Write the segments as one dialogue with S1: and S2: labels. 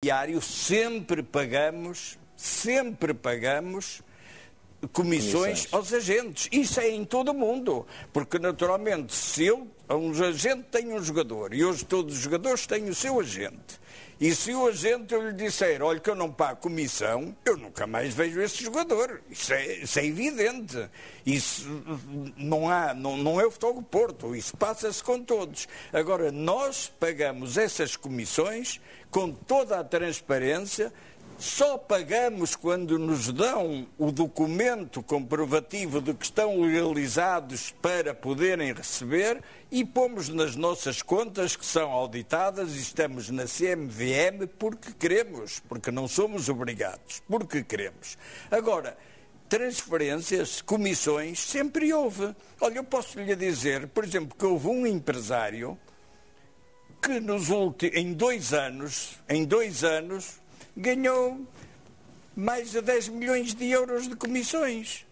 S1: diário sempre pagamos, sempre pagamos comissões, comissões aos agentes. Isso é em todo o mundo. Porque, naturalmente, se eu, um agente tem um jogador e hoje todos os jogadores têm o seu agente. E se o agente lhe disser, olha que eu não pago comissão, eu nunca mais vejo esse jogador. Isso é, isso é evidente. Isso não, há, não, não é o Futebol Porto, isso passa-se com todos. Agora, nós pagamos essas comissões com toda a transparência, só pagamos quando nos dão o documento comprovativo de que estão legalizados para poderem receber e pomos nas nossas contas que são auditadas e estamos na CMVM porque queremos, porque não somos obrigados, porque queremos. Agora, transferências, comissões, sempre houve. Olha, eu posso lhe dizer, por exemplo, que houve um empresário que nos últimos, em dois anos, em dois anos, ganhou mais de 10 milhões de euros de comissões.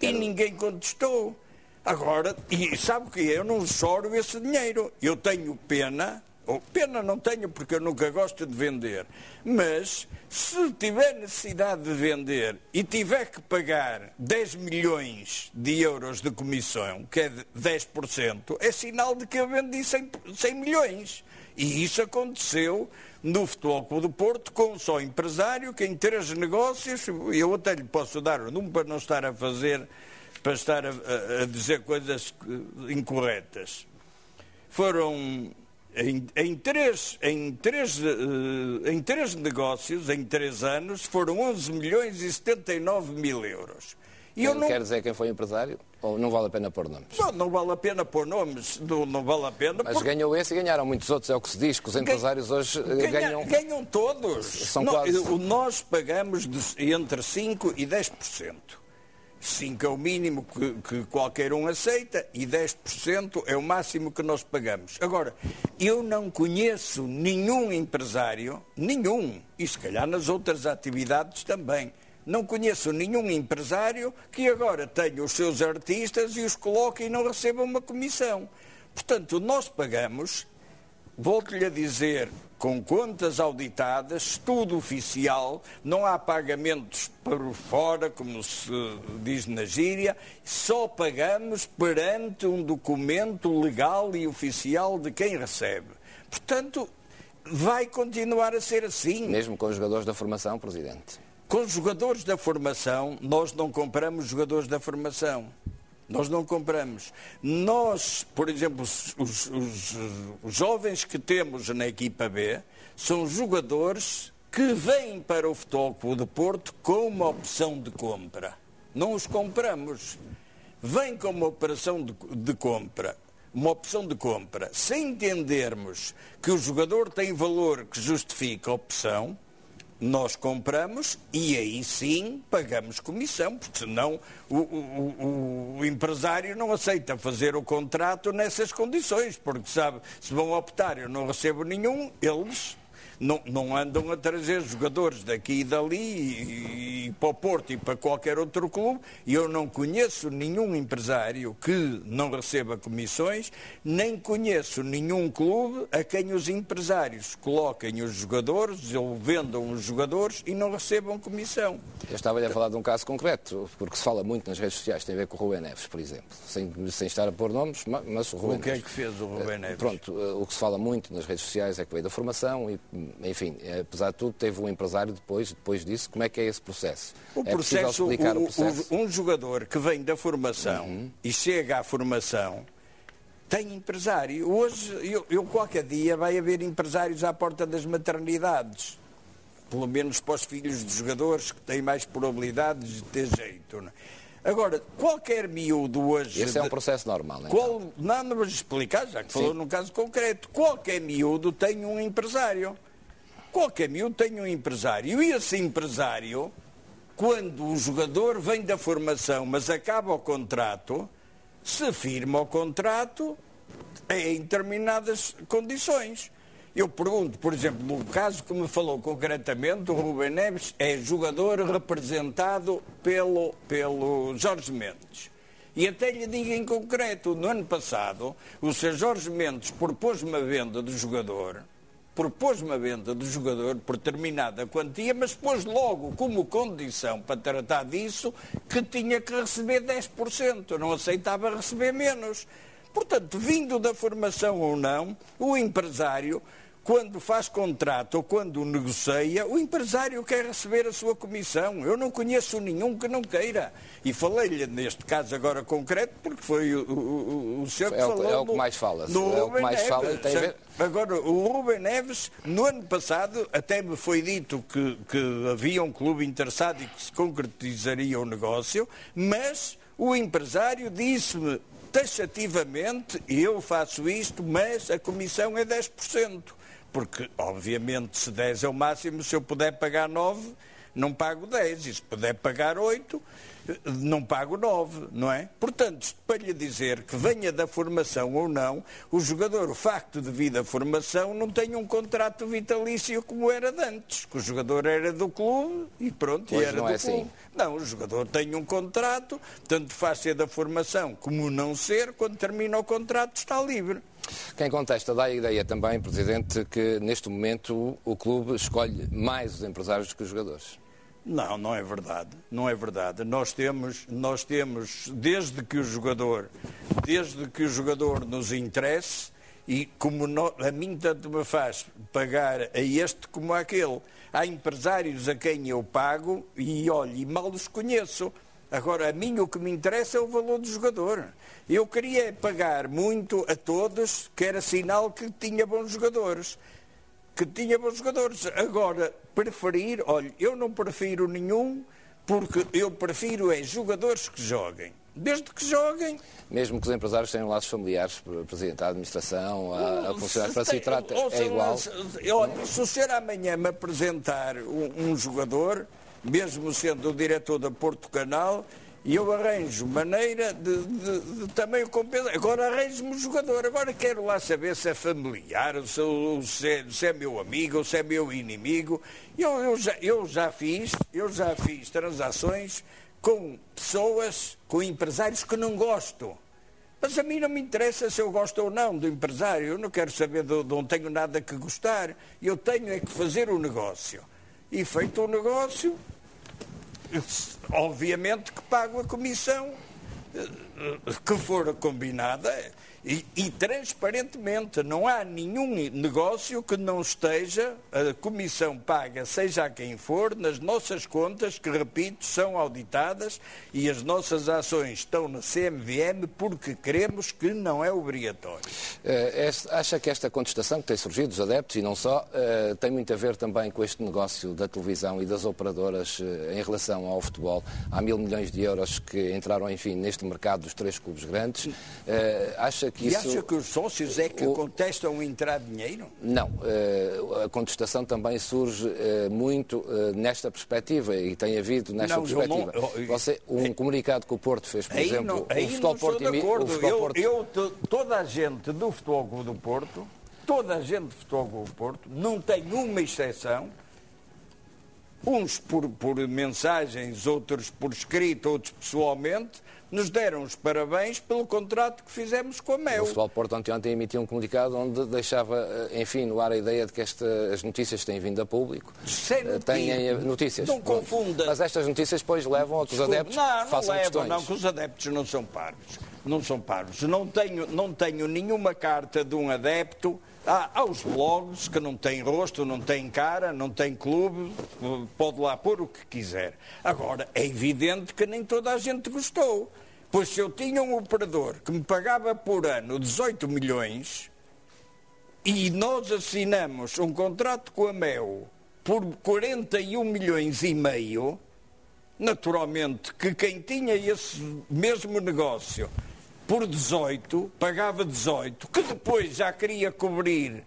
S1: E ninguém contestou. Agora, e sabe o que Eu não choro esse dinheiro. Eu tenho pena, ou pena não tenho porque eu nunca gosto de vender, mas se tiver necessidade de vender e tiver que pagar 10 milhões de euros de comissão, que é 10%, é sinal de que eu vendi 100, 100 milhões. E isso aconteceu no Futebol Clube do Porto com um só empresário que em três negócios, eu até lhe posso dar o número para não estar a fazer, para estar a, a dizer coisas incorretas. Foram em, em, três, em, três, uh, em três negócios, em três anos, foram 11 milhões e 79 mil euros.
S2: E eu não quer dizer quem foi empresário? Ou não vale a pena pôr nomes?
S1: Não, não vale a pena pôr nomes, não, não vale a pena.
S2: Mas porque... ganhou esse e ganharam muitos outros, é o que se diz, que os empresários Ganha... hoje eh, Ganha... ganham.
S1: Ganham todos. São não, quase... Nós pagamos de, entre 5% e 10%. 5% é o mínimo que, que, qualquer um aceita e 10% é o máximo que nós pagamos. Agora, eu não conheço nenhum empresário, nenhum, e se calhar nas outras atividades também, não conheço nenhum empresário que agora tenha os seus artistas e os coloque e não receba uma comissão. Portanto, nós pagamos, volto-lhe a dizer, com contas auditadas, tudo oficial, não há pagamentos por fora, como se diz na gíria, só pagamos perante um documento legal e oficial de quem recebe. Portanto, vai continuar a ser assim.
S2: Mesmo com os jogadores da formação, Presidente?
S1: Com os jogadores da formação, nós não compramos jogadores da formação. Nós não compramos. Nós, por exemplo, os, os, os, jovens que temos na equipa B são jogadores que vêm para o Futebol Clube de Porto com uma opção de compra. Não os compramos. Vêm com uma operação de, de compra uma opção de compra, sem entendermos que o jogador tem valor que justifica a opção, nós compramos e aí sim pagamos comissão, porque senão o, o, o, empresário não aceita fazer o contrato nessas condições, porque sabe, se vão optar eu não recebo nenhum, eles não, não andam a trazer jogadores daqui e dali e, e, para o Porto e para qualquer outro clube. E eu não conheço nenhum empresário que não receba comissões, nem conheço nenhum clube a quem os empresários coloquem os jogadores ou vendam os jogadores e não recebam comissão.
S2: Eu estava-lhe a falar de um caso concreto, porque se fala muito nas redes sociais, tem a ver com o Rubén Neves, por exemplo, sem, sem estar a pôr nomes, mas o Rubén
S1: O que é que fez o Rubén Neves?
S2: Pronto, eh, o que se fala muito nas redes sociais é que veio da formação e enfim, apesar de tudo, teve um empresário depois, depois disso. Como é que é esse processo?
S1: O é processo, explicar o, o processo? um jogador que vem da formação uhum. e chega à formação tem empresário. Hoje, eu, eu, qualquer dia vai haver empresários à porta das maternidades. Pelo menos para os filhos dos jogadores que têm mais probabilidades de ter jeito. Não é? Agora, qualquer miúdo hoje.
S2: Esse é um processo normal,
S1: então. Qual, não, não vou explicar, já que Sim. falou num caso concreto. Qualquer miúdo tem um empresário. Qualquer miúdo tem um empresário. E esse empresário, quando o jogador vem da formação, mas acaba o contrato, se firma o contrato em determinadas condições. Eu pergunto, por exemplo, no caso que me falou concretamente, o Rubem Neves é jogador representado pelo, pelo Jorge Mendes. E até lhe digo em concreto, no ano passado, o Sr. Jorge Mendes propôs uma venda do jogador propôs-me a venda do jogador por determinada quantia, mas pôs logo como condição para tratar disso que tinha que receber 10%, não aceitava receber menos. Portanto, vindo da formação ou não, o empresário quando faz contrato ou quando negocia, o empresário quer receber a sua comissão. Eu não conheço nenhum que não queira. E falei-lhe neste caso agora concreto, porque foi o, o, o senhor que
S2: é
S1: falou.
S2: É o que mais fala. É o que mais Neves. fala tem a ver...
S1: Agora, o Rubem Neves, no ano passado, até me foi dito que, que havia um clube interessado e que se concretizaria o negócio, mas o empresário disse-me taxativamente, eu faço isto, mas a comissão é 10% porque obviamente se 10 é o máximo, se eu puder pagar 9, não pago 10, e se puder pagar 8, não pago 9, não é? Portanto, para lhe dizer que venha da formação ou não, o jogador, o facto de vir da formação, não tem um contrato vitalício como era de antes, que o jogador era do clube e pronto, e era
S2: não
S1: do
S2: é
S1: clube.
S2: Assim.
S1: Não, o jogador tem um contrato, tanto faz ser da formação como não ser, quando termina o contrato está livre.
S2: Quem contesta dá a ideia também, Presidente, que neste momento o clube escolhe mais os empresários do que os jogadores.
S1: Não, não é verdade. Não é verdade. Nós temos, nós temos desde que o jogador, desde que o jogador nos interesse e como no, a mim tanto me faz pagar a este como àquele. Há empresários a quem eu pago e olho e mal os conheço. Agora, a mim o que me interessa é o valor do jogador. Eu queria pagar muito a todos, que era sinal que tinha bons jogadores. Que tinha bons jogadores. Agora, preferir, olha, eu não prefiro nenhum, porque eu prefiro é jogadores que joguem. Desde que joguem.
S2: Mesmo que os empresários tenham laços familiares, Presidente, a administração, a, a funcionários, para si trata, é igual.
S1: Olha, se o senhor amanhã me apresentar um, um jogador, mesmo sendo o diretor da Porto Canal, e eu arranjo maneira de, de, de também compensar. Agora arranjo-me um jogador. Agora quero lá saber se é familiar, se, se, é, se é meu amigo se é meu inimigo. Eu, eu, já, eu já fiz, eu já fiz transações com pessoas, com empresários que não gosto. Mas a mim não me interessa se eu gosto ou não do empresário. Eu não quero saber, de, não tenho nada que gostar. Eu tenho é que fazer o negócio. E feito o negócio, obviamente que pago a comissão eh, eh, que for combinada e, e, transparentemente, não há nenhum negócio que não esteja, a comissão paga, seja a quem for, nas nossas contas, que, repito, são auditadas e as nossas ações estão na CMVM porque queremos que não é obrigatório.
S2: Uh, acha que esta contestação que tem surgido dos adeptos e não só, uh, tem muito a ver também com este negócio da televisão e das operadoras uh, em relação ao futebol? Há mil milhões de euros que entraram, enfim, neste mercado dos três clubes grandes. acha que isso...
S1: E acha que os sócios é que o... contestam entrar dinheiro?
S2: Não. Eh, a contestação também surge eh, muito eh, nesta perspectiva e tem havido nesta não, perspectiva. Não... Você, um comunicado que o Porto fez, por
S1: aí
S2: exemplo,
S1: não, o Futebol Porto... De acordo. Eu, eu, toda a gente do Futebol do Porto, toda a gente do Futebol do Porto, não tem uma exceção, uns por, por mensagens, outros por escrito, outros pessoalmente, nos deram os parabéns pelo contrato que fizemos com a MEL.
S2: O Futebol Porto ontem, ontem emitiu um comunicado onde deixava, eh, enfim, no ar a ideia de que esta, as notícias têm vindo a público.
S1: Sem
S2: eh, têm notícias.
S1: Não confunda.
S2: Mas estas notícias depois levam a que os adeptos não,
S1: não
S2: façam
S1: levam,
S2: questões.
S1: Não, que os adeptos não são parvos. Não são parvos. Não tenho, não tenho nenhuma carta de um adepto Há, há os blogs que não têm rosto, não têm cara, não têm clube, pode lá pôr o que quiser. Agora, é evidente que nem toda a gente gostou. Pois se eu tinha um operador que me pagava por ano 18 milhões e nós assinamos um contrato com a MEL por 41 milhões e meio, naturalmente que quem tinha esse mesmo negócio por 18, pagava 18, que depois já queria cobrir,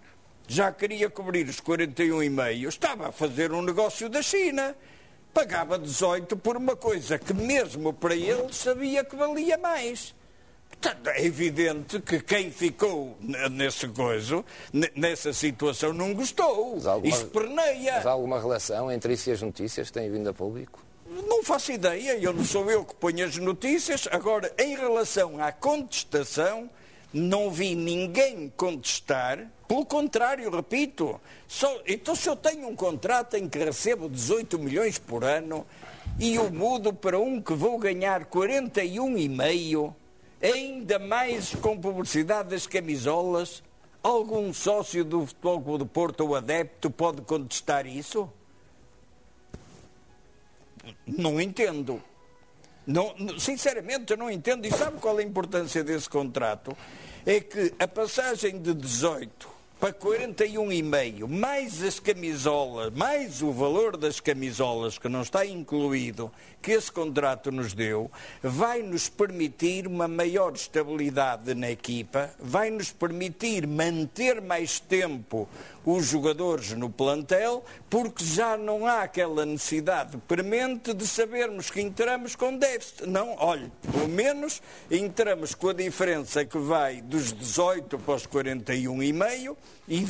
S1: já queria cobrir os 41,5, estava a fazer um negócio da China. Pagava 18 por uma coisa que mesmo para ele sabia que valia mais. Portanto, é evidente que quem ficou nesse coisa, nessa situação, não gostou. Mas alguma, Esperneia.
S2: Mas há alguma relação entre isso e as notícias que têm vindo a público?
S1: Não faço ideia, eu não sou eu que ponho as notícias. Agora, em relação à contestação, não vi ninguém contestar, pelo contrário, repito, só, então se eu tenho um contrato em que recebo 18 milhões por ano e o mudo para um que vou ganhar 41,5, ainda mais com publicidade das camisolas, algum sócio do Futebol Clube do Porto ou adepto pode contestar isso? Não entendo. Não, sinceramente, eu não entendo. E sabe qual é a importância desse contrato? É que a passagem de 18 para 41,5, mais as camisolas, mais o valor das camisolas que não está incluído, que esse contrato nos deu, vai nos permitir uma maior estabilidade na equipa, vai nos permitir manter mais tempo os jogadores no plantel, porque já não há aquela necessidade premente de sabermos que entramos com déficit. Não, olhe, pelo menos entramos com a diferença que vai dos 18 para os 41,5 e,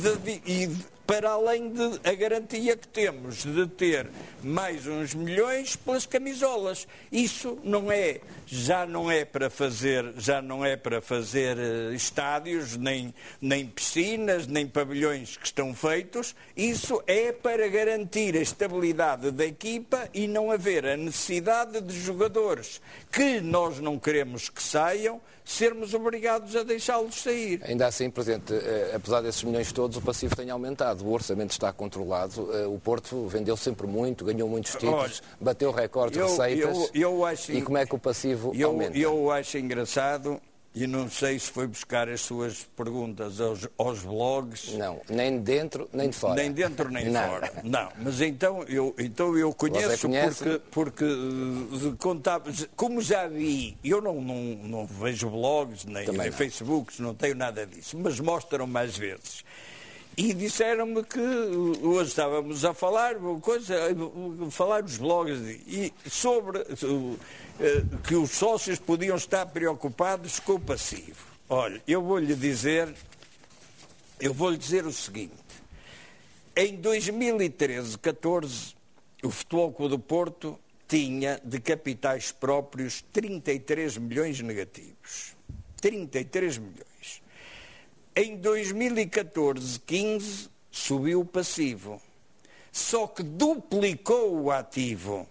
S1: e para além da garantia que temos de ter mais uns milhões pelas camisolas. Isso não é, já não é para fazer, já não é para fazer uh, estádios, nem, nem piscinas, nem pavilhões que estão feitos. Isso é para garantir a estabilidade da equipa e não haver a necessidade de jogadores que nós não queremos que saiam sermos obrigados a deixá-los sair.
S2: Ainda assim, Presidente, eh, apesar desses milhões todos, o passivo tem aumentado, o orçamento está controlado, eh, o Porto vendeu sempre muito, ganhou muitos títulos, Olha, bateu recordes de receitas. Eu, eu acho, e como é que o passivo
S1: eu,
S2: aumenta?
S1: Eu acho engraçado e não sei se foi buscar as suas perguntas aos, aos blogs.
S2: Não, nem dentro nem de fora.
S1: Nem dentro nem não. fora. Não, mas então eu, então eu conheço porque, porque eh, contava, como já vi, eu não, não, não vejo blogs, nem, nem Facebooks, não tenho nada disso, mas mostram mais vezes. E disseram-me que hoje estávamos a falar, coisa, falar dos blogs, e sobre eh, que os sócios podiam estar preocupados com o passivo. Olha, eu vou-lhe dizer, eu vou-lhe dizer o seguinte. Em 2013, 14, o Futebol Clube do Porto tinha de capitais próprios 33 milhões negativos. 33 milhões. Em 2014, 15, subiu o passivo. Só que duplicou o ativo.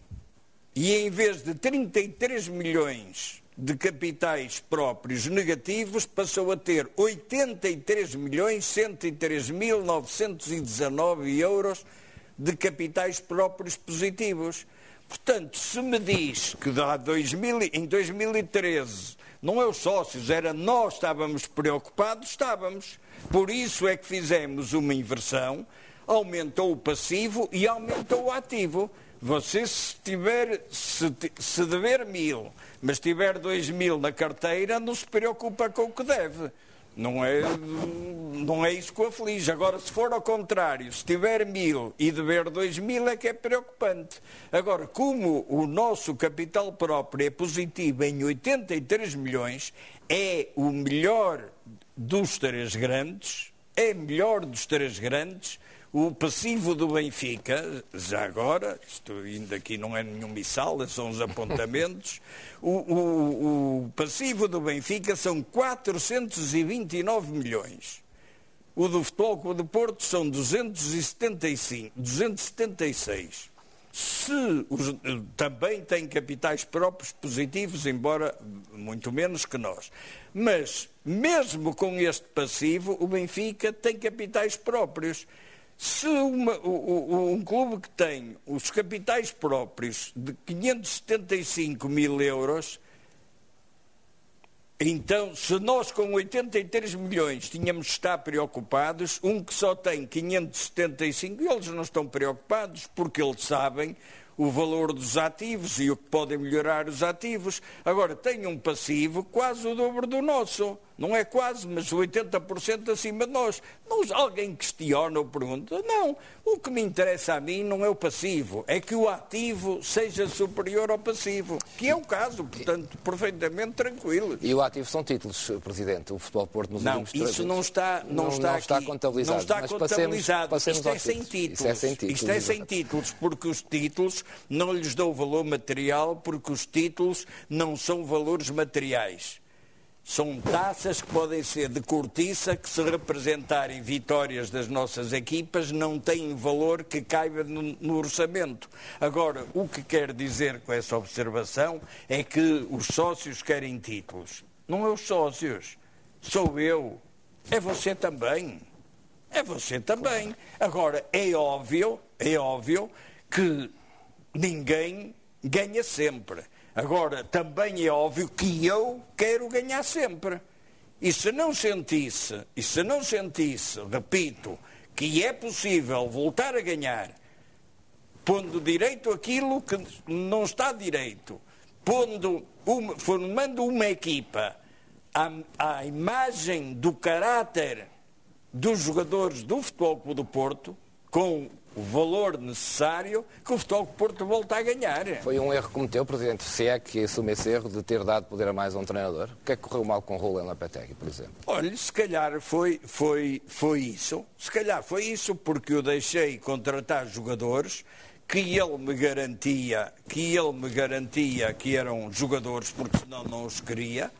S1: E em vez de 33 milhões de capitais próprios negativos, passou a ter 83 milhões 103 mil 919 euros de capitais próprios positivos. Portanto, se me diz que 2000, em 2013 não é os sócios, era nós estávamos preocupados, estávamos. Por isso é que fizemos uma inversão, aumentou o passivo e aumentou o ativo. Você se tiver, se, se dever mil, mas tiver dois mil na carteira, não se preocupa com o que deve. Não é, não é isso que o aflige. Agora, se for ao contrário, se tiver mil e dever dois mil, é que é preocupante. Agora, como o nosso capital próprio é positivo em 83 milhões, é o melhor dos três grandes, é melhor dos três grandes, o passivo do Benfica, já agora, isto ainda aqui não é nenhum missal, são os apontamentos, o, o, o passivo do Benfica são 429 milhões. O do Futebol Clube de Porto são 275, 276. Se os, também tem capitais próprios positivos, embora muito menos que nós. Mas, mesmo com este passivo, o Benfica tem capitais próprios. Se uma, um clube que tem os capitais próprios de 575 mil euros, então, se nós com 83 milhões tínhamos de estar preocupados, um que só tem 575, eles não estão preocupados porque eles sabem o valor dos ativos e o que podem melhorar os ativos. Agora, tem um passivo quase o dobro do nosso. Não é quase, mas 80% acima de nós. Não, alguém questiona ou pergunta? Não. O que me interessa a mim não é o passivo, é que o ativo seja superior ao passivo, que é o caso, portanto, perfeitamente tranquilo.
S2: E o ativo são títulos, Presidente, o Futebol Porto nos
S1: não,
S2: últimos
S1: isso não está, não, não está, não está contabilizado. Não está mas contabilizado. Passemos, passemos Isto, é sem títulos. Isto é sem títulos. Isto é sem títulos, porque os títulos não lhes dão valor material, porque os títulos não são valores materiais São taças que podem ser de cortiça, que se representarem vitórias das nossas equipas, não têm valor que caiba no, no, orçamento. Agora, o que quero dizer com essa observação é que os sócios querem títulos. Não é os sócios, sou eu, é você também. É você também. Agora, é óbvio, é óbvio que ninguém ganha sempre. Agora, também é óbvio que eu quero ganhar sempre. E se não sentisse, e se não sentisse, repito, que é possível voltar a ganhar, pondo direito aquilo que não está direito, pondo uma, formando uma equipa à, à imagem do caráter dos jogadores do Futebol Clube do Porto, com o valor necessário que o Futebol Porto volta a ganhar.
S2: Foi um erro que cometeu, Presidente, se é que assume esse erro de ter dado poder a mais a um treinador? O que é que correu mal com o Roland Lopetegui, por exemplo?
S1: Olha, se calhar foi, foi, foi isso. Se calhar foi isso porque eu deixei contratar jogadores que ele me garantia, que ele me garantia que eram jogadores, porque senão não os queria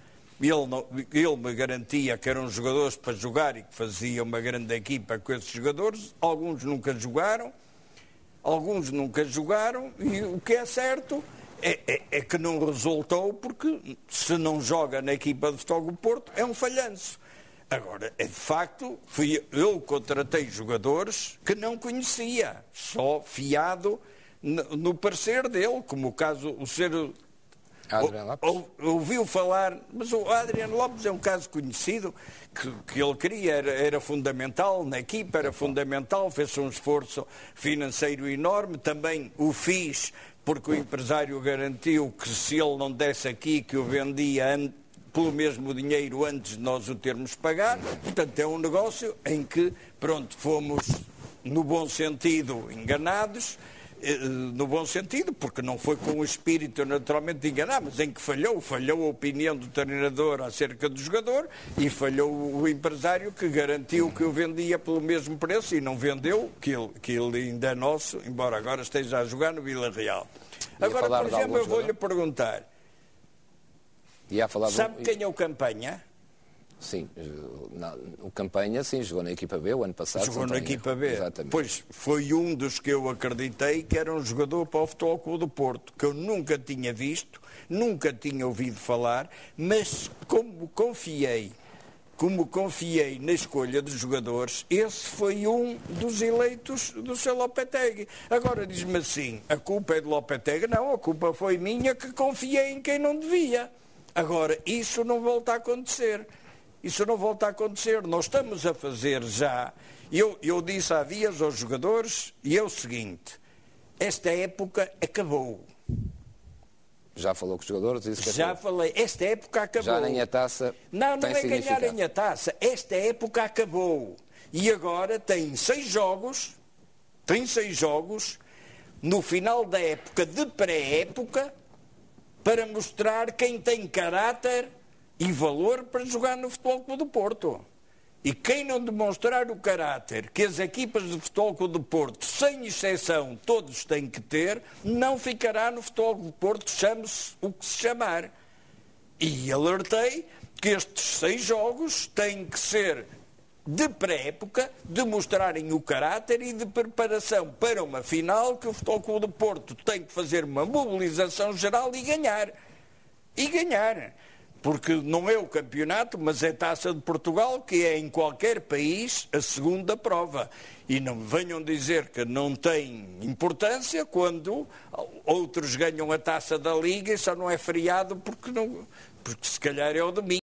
S1: ele, não, ele me garantia que eram jogadores para jogar e que fazia uma grande equipa com esses jogadores. Alguns nunca jogaram, alguns nunca jogaram, e o que é certo é, é, é que não resultou, porque se não joga na equipa do Futebol Porto, é um falhanço. Agora, é de facto, fui, eu contratei jogadores que não conhecia, só fiado no, no parecer dele, como o caso, o ser
S2: Adriano Lopes? Ou,
S1: ouviu falar, mas o Adriano Lopes é um caso conhecido, que, que ele queria, era, era, fundamental na equipa, era fundamental, fez um esforço financeiro enorme, também o fiz porque o empresário garantiu que se ele não desse aqui, que o vendia pelo mesmo dinheiro antes de nós o termos pagar. Portanto, é um negócio em que, pronto, fomos, no bom sentido, enganados no bom sentido, porque não foi com o espírito naturalmente de enganar, mas em que falhou. Falhou a opinião do treinador acerca do jogador e falhou o empresário que garantiu que o vendia pelo mesmo preço e não vendeu, que ele, que ele ainda é nosso, embora agora esteja a jogar no Vila Real. Agora, por exemplo, eu vou-lhe perguntar. Sabe quem é o Campanha?
S2: Sim, na, o Campanha, sim, jogou na equipa B o ano passado.
S1: Jogou na equipa B. Exatamente. Pois foi um dos que eu acreditei que era um jogador para o Futebol Clube do Porto, que eu nunca tinha visto, nunca tinha ouvido falar, mas como confiei, como confiei na escolha dos jogadores, esse foi um dos eleitos do seu Lopetegui. Agora diz-me assim, a culpa é de Lopetegui? Não, a culpa foi minha que confiei em quem não devia. Agora, isso não volta a acontecer. Isso não volta a acontecer. Nós estamos a fazer já. Eu, eu disse há dias aos jogadores, e é o seguinte: esta época acabou.
S2: Já falou com os jogadores? Disse
S1: que Já acabou. falei, esta época acabou.
S2: Já nem a taça.
S1: Não, não é ganharem a taça. Esta época acabou. E agora tem seis jogos, tem seis jogos, no final da época de pré-época, para mostrar quem tem caráter e valor para jogar no Futebol Clube do Porto. E quem não demonstrar o caráter que as equipas de Futebol Clube do Porto, sem exceção, todos têm que ter, não ficará no Futebol Clube do Porto, chame-se o que se chamar. E alertei que estes seis jogos têm que ser de pré-época, de mostrarem o caráter e de preparação para uma final que o Futebol Clube do Porto tem que fazer uma mobilização geral e ganhar. E ganhar porque não é o campeonato, mas é a Taça de Portugal, que é em qualquer país a segunda prova. E não venham dizer que não tem importância quando outros ganham a Taça da Liga e só não é feriado porque, não, porque se calhar é o domingo.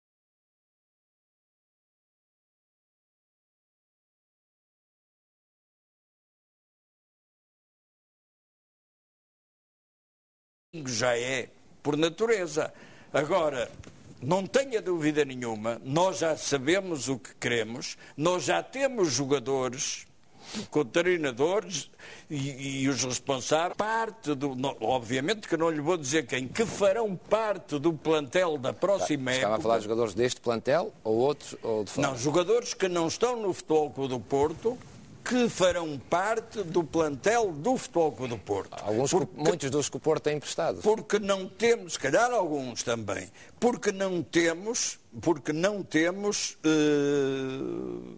S1: já é por natureza. Agora, não tenha dúvida nenhuma, nós já sabemos o que queremos, nós já temos jogadores com treinadores e, e, os responsáveis, parte do, não, obviamente que não lhe vou dizer quem, que farão parte do plantel da próxima
S2: Estava
S1: época.
S2: a falar de jogadores deste plantel ou outros ou de fora?
S1: Não, jogadores que não estão no Futebol Clube do Porto, que farão parte do plantel do Futebol Clube do Porto.
S2: Alguns, porque, muitos dos que o Porto tem emprestados.
S1: Porque não temos, se calhar alguns também, porque não temos, porque não temos uh,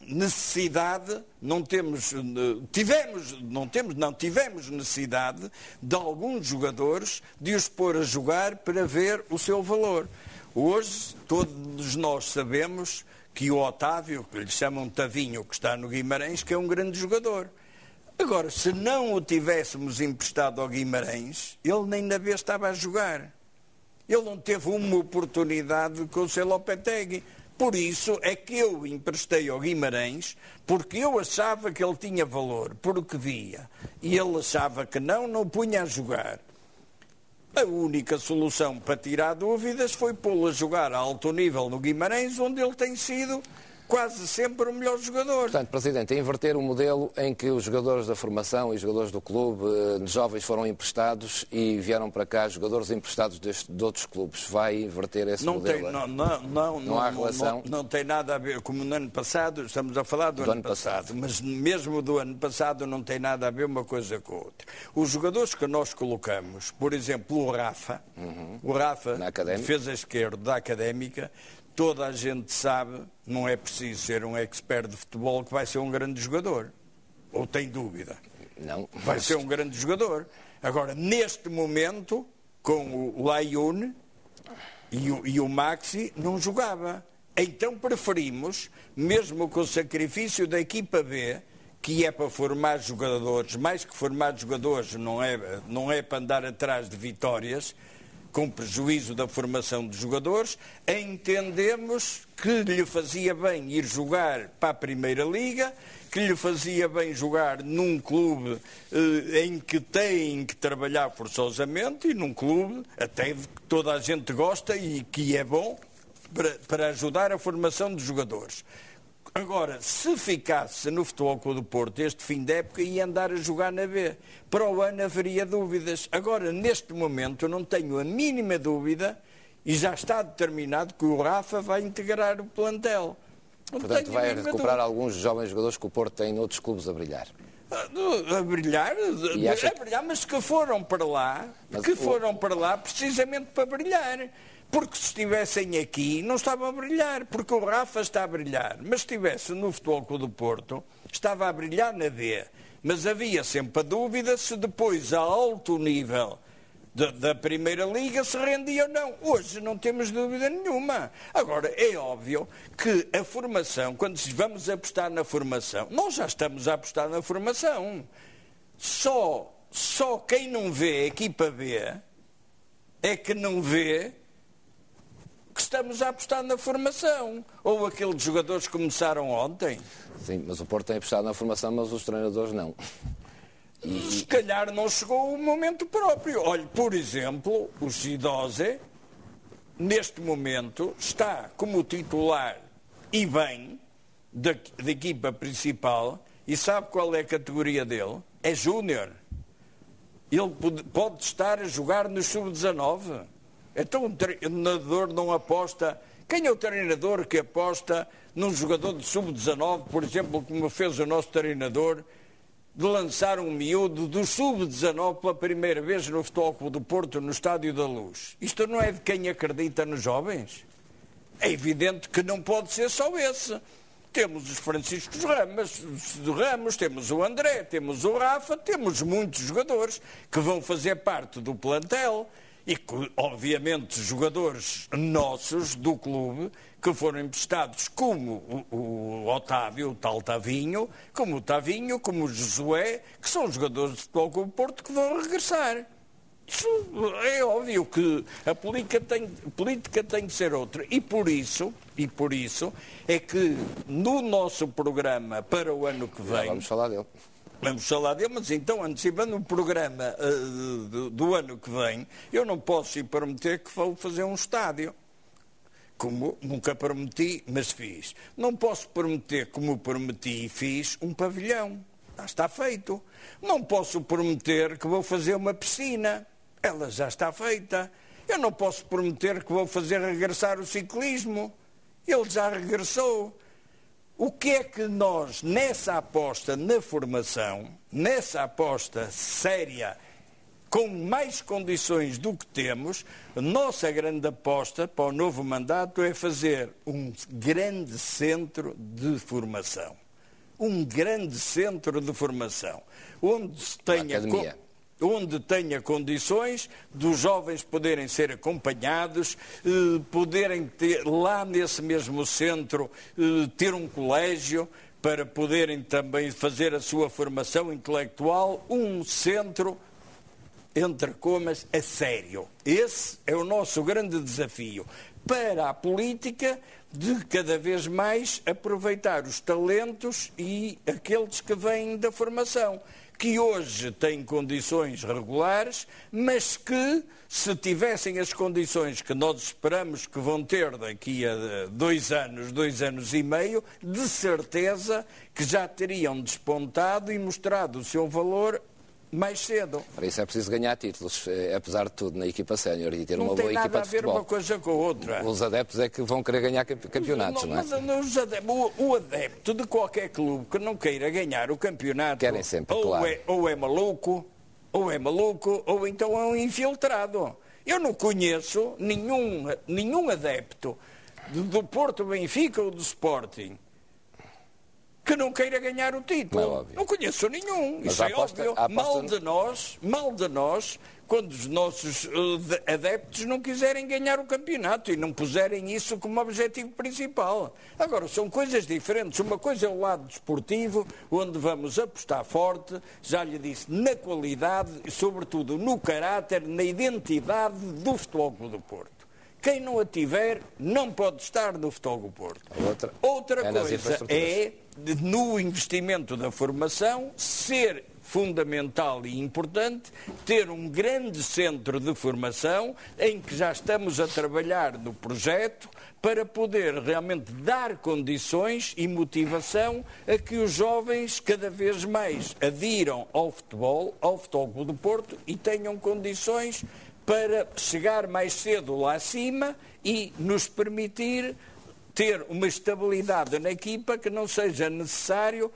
S1: necessidade, não temos, uh, tivemos, não temos, não tivemos necessidade de alguns jogadores de os pôr a jogar para ver o seu valor. Hoje todos nós sabemos que o Otávio, que lhe chamam Tavinho, que está no Guimarães, que é um grande jogador. Agora, se não o tivéssemos emprestado ao Guimarães, ele nem na vez estava a jogar. Ele não teve uma oportunidade com o seu Lopetegui. Por isso é que eu emprestei ao Guimarães, porque eu achava que ele tinha valor, por o que via. E ele achava que não, não punha a jogar. A única solução para tirar dúvidas foi pô-lo a jogar a alto nível no Guimarães, onde ele tem sido quase sempre o melhor jogador.
S2: Portanto, Presidente, inverter o modelo em que os jogadores da formação e os jogadores do clube, eh, jovens, foram emprestados e vieram para cá jogadores emprestados deste, de outros clubes. Vai inverter esse
S1: não
S2: modelo?
S1: Tem, não, não, não, não, há relação? Não, não, tem nada a ver, como no ano passado, estamos a falar do, do ano, ano passado, passado, mas mesmo do ano passado não tem nada a ver uma coisa com a outra. Os jogadores que nós colocamos, por exemplo, o Rafa, uhum. o Rafa, defesa esquerda da Académica, toda a gente sabe, não é preciso ser um expert de futebol que vai ser um grande jogador. Ou tem dúvida?
S2: Não.
S1: Vai ser um grande jogador. Agora, neste momento, com o Layune e o, e o Maxi, não jogava. Então preferimos, mesmo com o sacrifício da equipa B, que é para formar jogadores, mais que formar jogadores, não é, não é para andar atrás de vitórias, com prejuízo da formação de jogadores, entendemos que lhe fazia bem ir jogar para a Primeira Liga, que lhe fazia bem jogar num clube eh, em que tem que trabalhar forçosamente e num clube até que toda a gente gosta e que é bom para, para ajudar a formação de jogadores. Agora, se ficasse no Futebol Clube do Porto este fim de época, ia andar a jogar na B. Para o ano haveria dúvidas. Agora, neste momento, eu não tenho a mínima dúvida e já está determinado que o Rafa vai integrar o plantel.
S2: Não Portanto, vai recuperar dúvida. alguns jovens jogadores que o Porto tem noutros clubes a brilhar.
S1: A, a brilhar, a brilhar, mas que foram para lá, mas que o... foram para lá precisamente para brilhar. Porque se estivessem aqui, não estavam a brilhar, porque o Rafa está a brilhar. Mas se estivesse no Futebol Clube do Porto, estava a brilhar na D. Mas havia sempre a dúvida se depois, a alto nível da, da Primeira Liga, se rendia ou não. Hoje não temos dúvida nenhuma. Agora, é óbvio que a formação, quando vamos apostar na formação, nós já estamos a apostar na formação. Só, só quem não vê a equipa B é que não vê que estamos a apostar na formação. Ou aqueles jogadores que começaram ontem.
S2: Sim, mas o Porto tem apostado na formação, mas os treinadores não.
S1: E... Se calhar não chegou o momento próprio. Olhe, por exemplo, o Gidose, neste momento, está como titular e bem da, da equipa principal. E sabe qual é a categoria dele? É júnior. Ele pode, pode estar a jogar no sub-19. Então o treinador não aposta. Quem é o treinador que aposta num jogador de sub-19, por exemplo, como fez o nosso treinador, de lançar um miúdo do sub-19 pela primeira vez no Futebol do Porto, no Estádio da Luz? Isto não é de quem acredita nos jovens? É evidente que não pode ser só esse. Temos os Franciscos Ramos, Ramos, temos o André, temos o Rafa, temos muitos jogadores que vão fazer parte do plantel e que, obviamente, jogadores nossos do clube que foram emprestados, como o, o, Otávio, o tal Tavinho, como o Tavinho, como o Josué, que são jogadores de futebol com o Porto que vão regressar. Isso é óbvio que a política tem, a política tem de ser outra. E por isso, e por isso é que no nosso programa para o ano que vem. Já
S2: vamos falar dele
S1: vamos falar dele, mas então, antecipando o programa uh, do, do, ano que vem, eu não posso ir prometer que vou fazer um estádio. Como nunca prometi, mas fiz. Não posso prometer, como prometi e fiz, um pavilhão. Já está feito. Não posso prometer que vou fazer uma piscina. Ela já está feita. Eu não posso prometer que vou fazer regressar o ciclismo. Ele já regressou. O que é que nós, nessa aposta na formação, nessa aposta séria, com mais condições do que temos, nossa grande aposta para o novo mandato é fazer um grande centro de formação. Um grande centro de formação, onde se tenha onde tenha condições dos jovens poderem ser acompanhados, eh, poderem ter lá nesse mesmo centro eh, ter um colégio para poderem também fazer a sua formação intelectual, um centro entre comas a sério. Esse é o nosso grande desafio para a política de cada vez mais aproveitar os talentos e aqueles que vêm da formação que hoje têm condições regulares, mas que, se tivessem as condições que nós esperamos que vão ter daqui a dois anos, dois anos e meio, de certeza que já teriam despontado e mostrado o seu valor mais cedo.
S2: Para isso é preciso ganhar títulos, eh, apesar de tudo, na equipa sénior e ter não uma boa equipa de futebol.
S1: Não tem nada a ver uma coisa com a outra.
S2: Os adeptos é que vão querer ganhar campeonatos, não,
S1: não é? Mas adeptos, o, adepto de qualquer clube que não queira ganhar o campeonato...
S2: Querem sempre,
S1: ou
S2: claro.
S1: É, ou é maluco, ou é maluco, ou então é um infiltrado. Eu não conheço nenhum, nenhum adepto do Porto Benfica ou do Sporting que não queira ganhar o título. Não, não conheço nenhum. Mas Isso é aposta, óbvio. Aposta... Mal de nós, mal de nós, quando os nossos uh, adeptos não quiserem ganhar o campeonato e não puserem isso como objetivo principal. Agora, são coisas diferentes. Uma coisa é o lado desportivo, onde vamos apostar forte, já lhe disse, na qualidade e, sobretudo, no caráter, na identidade do Futebol Clube do Porto. Quem não a tiver não pode estar no Futebol do Porto.
S2: Outra,
S1: Outra é coisa é, no investimento da formação, ser fundamental e importante ter um grande centro de formação em que já estamos a trabalhar no projeto para poder realmente dar condições e motivação a que os jovens cada vez mais adiram ao futebol, ao futebol do Porto e tenham condições para chegar mais cedo lá acima e nos permitir ter uma estabilidade na equipa que não seja necessário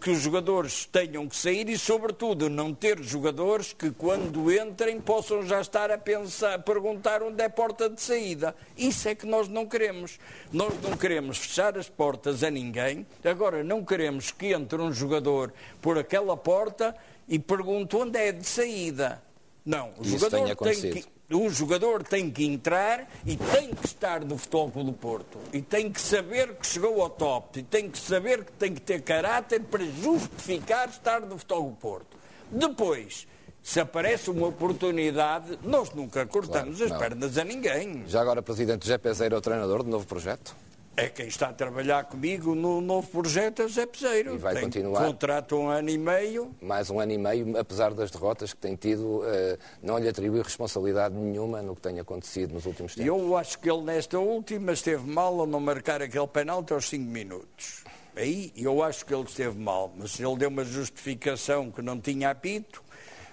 S1: que os jogadores tenham que sair e, sobretudo, não ter jogadores que, quando entrem, possam já estar a pensar, a perguntar onde é a porta de saída. Isso é que nós não queremos. Nós não queremos fechar as portas a ninguém. Agora, não queremos que entre um jogador por aquela porta e pergunte onde é de saída. Não, o jogador, tem que, o jogador tem que entrar e tem que estar no futebol do Porto. E tem que saber que chegou ao top. E tem que saber que tem que ter caráter para justificar estar no futebol do Porto. Depois, se aparece uma oportunidade, nós nunca cortamos claro, as pernas a ninguém.
S2: Já agora, Presidente José Peseiro é o treinador do novo projeto?
S1: É quem está a trabalhar comigo no novo projeto é Zé Peseiro.
S2: E vai tem continuar.
S1: Contrato um ano e meio.
S2: Mais um ano e meio, apesar das derrotas que tem tido, eh, não lhe atribui responsabilidade nenhuma no que tem acontecido nos últimos tempos.
S1: Eu acho que ele nesta última esteve mal ao não marcar aquele penalti aos 5 minutos. Aí eu acho que ele esteve mal, mas ele deu uma justificação que não tinha apito,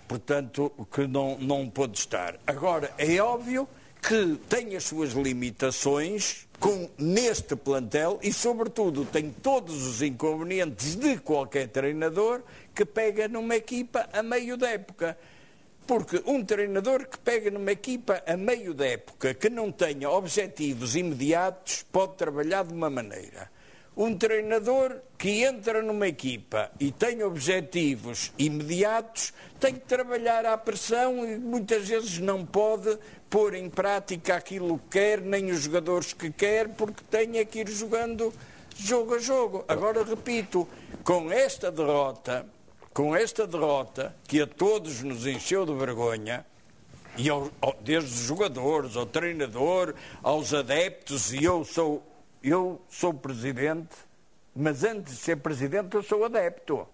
S1: portanto, que não, não pôde estar. Agora, é óbvio que tem as suas limitações com, neste plantel e, sobretudo, tem todos os inconvenientes de qualquer treinador que pega numa equipa a meio da época. Porque um treinador que pega numa equipa a meio da época, que não tenha objetivos imediatos, pode trabalhar de uma maneira. Um treinador que entra numa equipa e tem objetivos imediatos tem que trabalhar à pressão e muitas vezes não pode pôr em prática aquilo que quer, nem os jogadores que quer, porque tem que ir jogando jogo a jogo. Agora repito, com esta derrota, com esta derrota que a todos nos encheu de vergonha, e ao, desde os jogadores, ao treinador, aos adeptos, e eu sou eu sou presidente, mas antes de ser presidente eu sou adepto.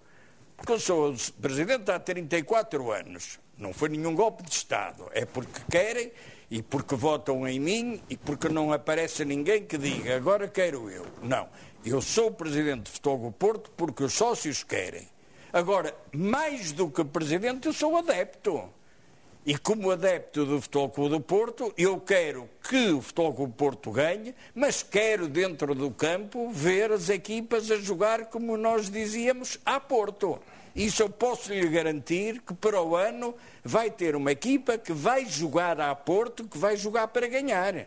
S1: Porque eu sou presidente há 34 anos. Não foi nenhum golpe de Estado. É porque querem e porque votam em mim e porque não aparece ninguém que diga agora quero eu. Não. Eu sou presidente de Futebol Porto porque os sócios querem. Agora, mais do que presidente, eu sou adepto. E como adepto do Futebol Clube do Porto, eu quero que o Futebol Clube do Porto ganhe, mas quero dentro do campo ver as equipas a jogar como nós dizíamos a Porto. Isso eu posso lhe garantir que para o ano vai ter uma equipa que vai jogar a Porto, que vai jogar para ganhar.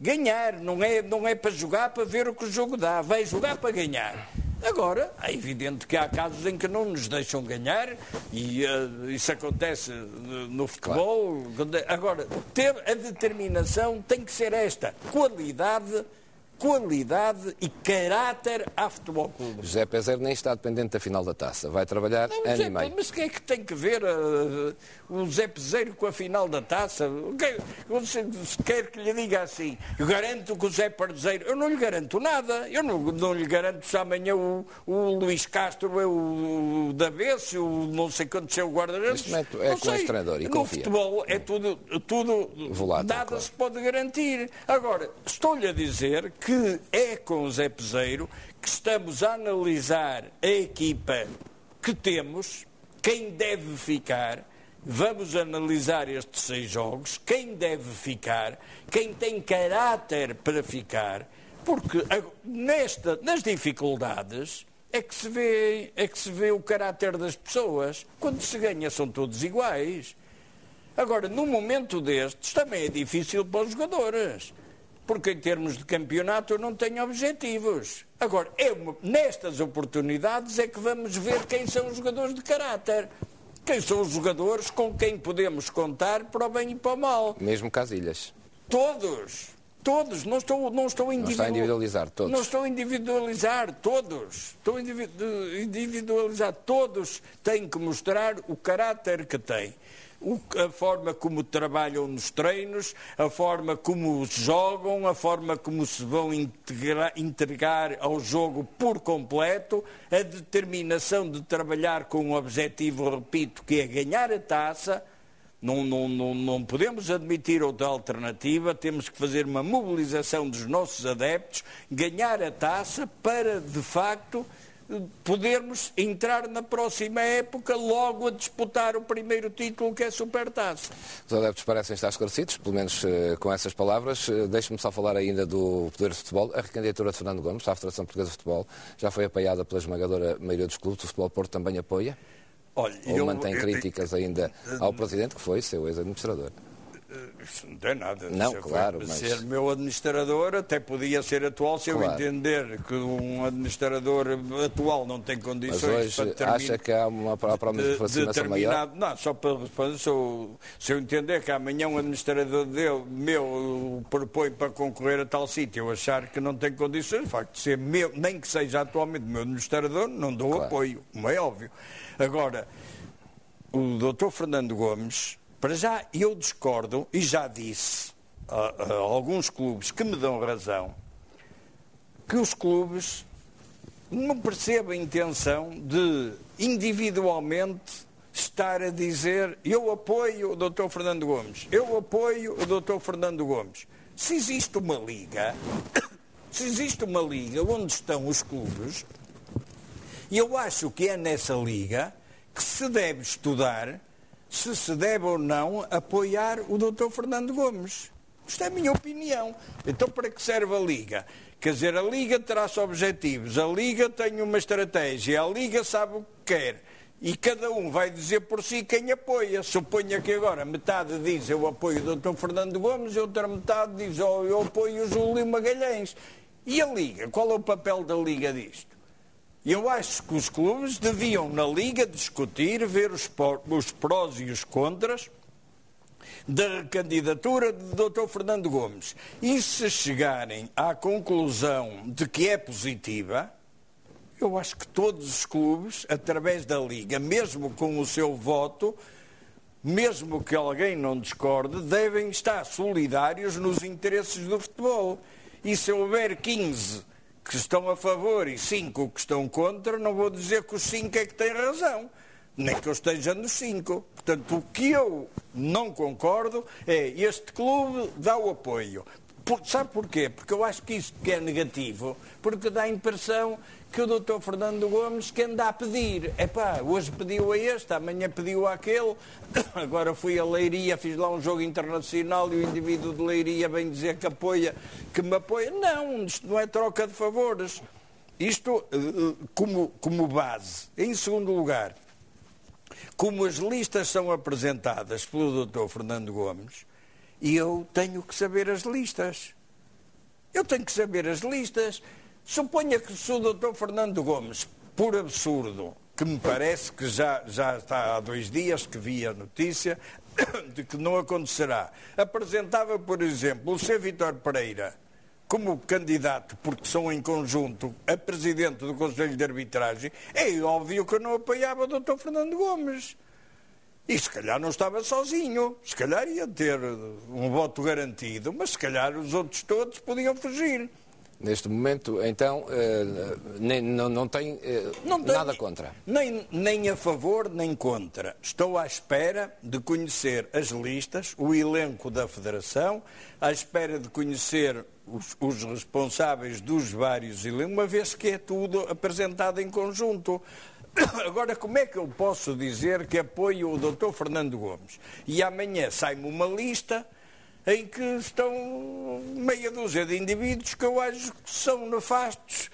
S1: Ganhar, não é, não é para jogar para ver o que o jogo dá, vai jogar para ganhar. Agora, é evidente que há casos em que não nos deixam ganhar e uh, isso acontece no futebol. Claro. Agora, ter a determinação tem que ser esta: qualidade qualidade e caráter a futebol clube.
S2: José Peseiro nem está dependente da final da taça. Vai trabalhar não, ano
S1: e
S2: meio.
S1: Mas o que é que tem que ver uh, o José Peseiro com a final da taça? Você quer que lhe diga assim, eu garanto que o José Peseiro... Eu não lhe garanto nada. Eu não, não lhe garanto se amanhã o, o Luís Castro é o, o Daves, o não sei quanto é o guarda-redes.
S2: É, é com o treinador e
S1: No
S2: confia.
S1: futebol é tudo... tudo
S2: Volátil,
S1: nada
S2: claro.
S1: se pode garantir. Agora, estou-lhe a dizer que é com o Zé Peseiro que estamos a analisar a equipa que temos, quem deve ficar. Vamos analisar estes seis jogos, quem deve ficar, quem tem caráter para ficar, porque nesta, nas dificuldades é que, se vê, é que se vê o caráter das pessoas. Quando se ganha são todos iguais. Agora, num momento destes, também é difícil para os jogadores porque em termos de campeonato eu não tenho objetivos. Agora, é uma, nestas oportunidades é que vamos ver quem são os jogadores de caráter. Quem são os jogadores com quem podemos contar para o bem e para o mal.
S2: Mesmo Casilhas.
S1: Todos. Todos. Não estou, não estou
S2: individual... não está a individualizar todos.
S1: Não estou a individualizar todos. Estou a individualizar todos. Têm que mostrar o caráter que têm a forma como trabalham nos treinos, a forma como jogam, a forma como se vão integrar, entregar ao jogo por completo, a determinação de trabalhar com um objetivo, repito, que é ganhar a taça. Não, não, não, não podemos admitir outra alternativa, temos que fazer uma mobilização dos nossos adeptos, ganhar a taça para, de facto, podermos entrar na próxima época logo a disputar o primeiro título que é Supertaça.
S2: Os adeptos parecem estar esclarecidos, pelo menos uh, com essas palavras. Uh, Deixe-me só falar ainda do Poder de Futebol. A recandidatura de Fernando Gomes à Federação Portuguesa de Futebol já foi apoiada pela esmagadora maioria dos clubes. O Futebol Porto também apoia?
S1: Olha,
S2: Ou
S1: eu,
S2: mantém
S1: eu,
S2: críticas
S1: eu,
S2: ainda ao Presidente, que foi seu ex-administrador?
S1: Isso não tem nada.
S2: Não,
S1: se
S2: claro, mas...
S1: Ser meu administrador até podia ser atual se
S2: claro.
S1: eu entender que um administrador atual não tem condições
S2: mas hoje
S1: para terminar...
S2: acha que há uma, há uma aproximação maior?
S1: Não, só para responder, se eu, se eu entender que amanhã um administrador dele, meu propõe para concorrer a tal sítio, eu achar que não tem condições, de facto, de ser meu, nem que seja atualmente meu administrador, não dou
S2: claro.
S1: apoio, como é óbvio. Agora, o doutor Fernando Gomes para já, eu discordo, e já disse a, a, alguns clubes que me dão razão, que os clubes não percebem a intenção de individualmente estar a dizer eu apoio o Dr. Fernando Gomes, eu apoio o Dr. Fernando Gomes. Se existe uma liga, se existe uma liga onde estão os clubes, eu acho que é nessa liga que se deve estudar se se deve ou não apoiar o Dr. Fernando Gomes. Isto é a minha opinião. Então, para que serve a Liga? Quer dizer, a Liga traça objetivos, a Liga tem uma estratégia, a Liga sabe o que quer. E cada um vai dizer por si quem apoia. Suponha que agora metade diz eu apoio o Dr. Fernando Gomes e outra metade diz oh, eu apoio o Júlio Magalhães. E a Liga? Qual é o papel da Liga disto? Eu acho que os clubes deviam, na Liga, discutir, ver os, os prós e os contras da candidatura de Dr. Fernando Gomes. E se chegarem à conclusão de que é positiva, eu acho que todos os clubes, através da Liga, mesmo com o seu voto, mesmo que alguém não discorde, devem estar solidários nos interesses do futebol. E se houver 15 que estão a favor e cinco que estão contra, não vou dizer que os cinco é que têm razão, nem que eu esteja nos cinco. Portanto, o que eu não concordo é este clube dá o apoio. Sabe porquê? Porque eu acho que isso que é negativo, porque dá a impressão que o doutor Fernando Gomes que anda a pedir. Epá, hoje pediu a este, amanhã pediu àquele, agora fui a Leiria, fiz lá um jogo internacional e o indivíduo de Leiria vem dizer que apoia, que me apoia. Não, isto não é troca de favores. Isto eh, eh, como, como base. Em segundo lugar, como as listas são apresentadas pelo doutor Fernando Gomes, eu tenho que saber as listas. Eu tenho que saber as listas. Suponha que se o doutor Fernando Gomes, por absurdo, que me parece que já, já está há dois dias que vi a notícia de que não acontecerá, apresentava, por exemplo, o Sr. Vitor Pereira como candidato, porque são em conjunto, a presidente do Conselho de Arbitragem, é óbvio que eu não apoiava o doutor Fernando Gomes. E se calhar não estava sozinho, se calhar ia ter um voto garantido, mas se calhar os outros todos podiam fugir.
S2: Neste momento, então, eh, nem, não, não, tem, eh, não tem nada contra?
S1: Nem, nem a favor, nem contra. Estou à espera de conhecer as listas, o elenco da Federação, à espera de conhecer os, os responsáveis dos vários elencos, uma vez que é tudo apresentado em conjunto. Agora, como é que eu posso dizer que apoio o Dr. Fernando Gomes? E amanhã sai-me uma lista em que estão meia dúzia de indivíduos que eu acho que são nefastos